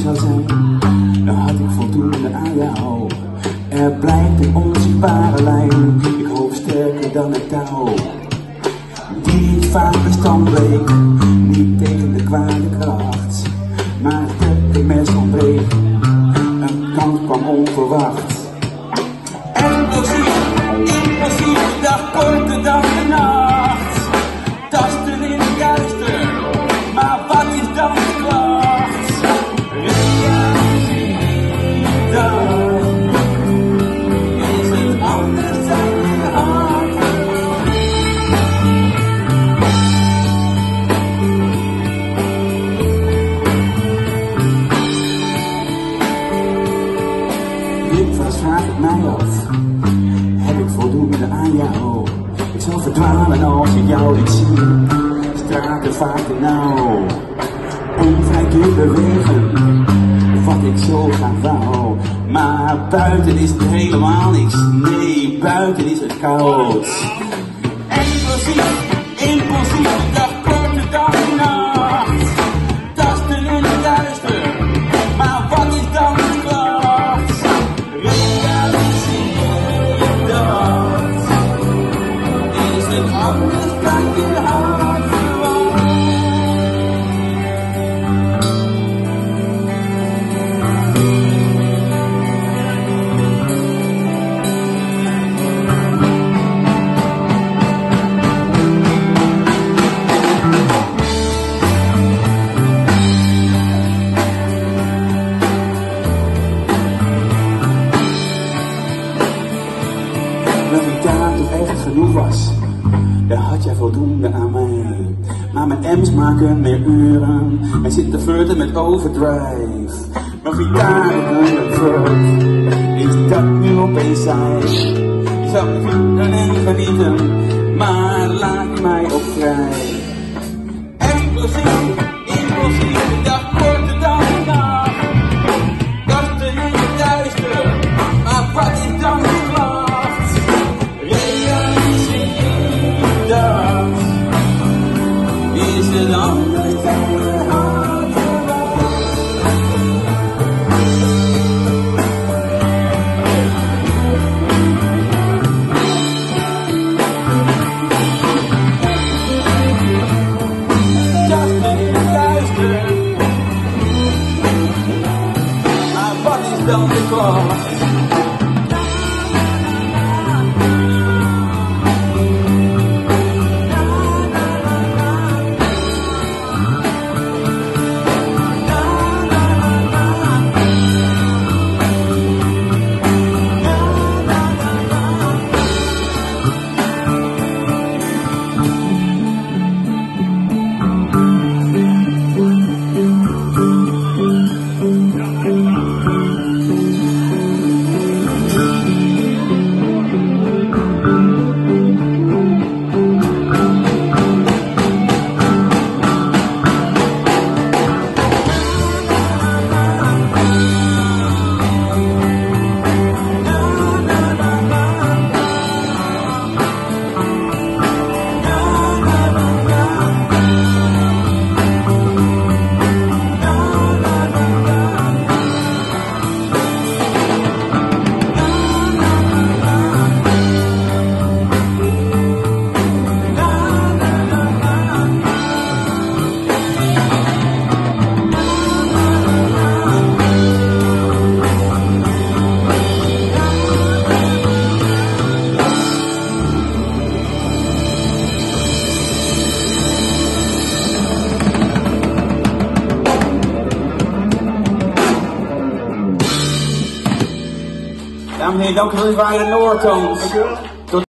zijn, dan had ik voldoende jou. Er blijkt een onzichtbare lijn, ik hoop sterker dan het touw. Die vaak bestand bleek, niet tegen de kwade kracht. Maar het mes ontbreekt, een kans kwam onverwacht. Explosief, impulsief, dag korter dan de Ik zal verdwalen als ik jou niet zie. Straten vaak te nauw. Onvrij bewegen. Wat ik zo graag wou. Maar buiten is het helemaal niks. Nee, buiten is het koud. Explosief, impulsief, genoeg dan had jij voldoende aan mij. Maar mijn M's maken meer uren en zit te flirten met overdrive. Mijn gitaar een druk, is dat nu opeens zij? Je zou vinden en genieten, maar laat mij op vrij. Explosief, impulsief, dan I'm here. Don't come running by the Nortones.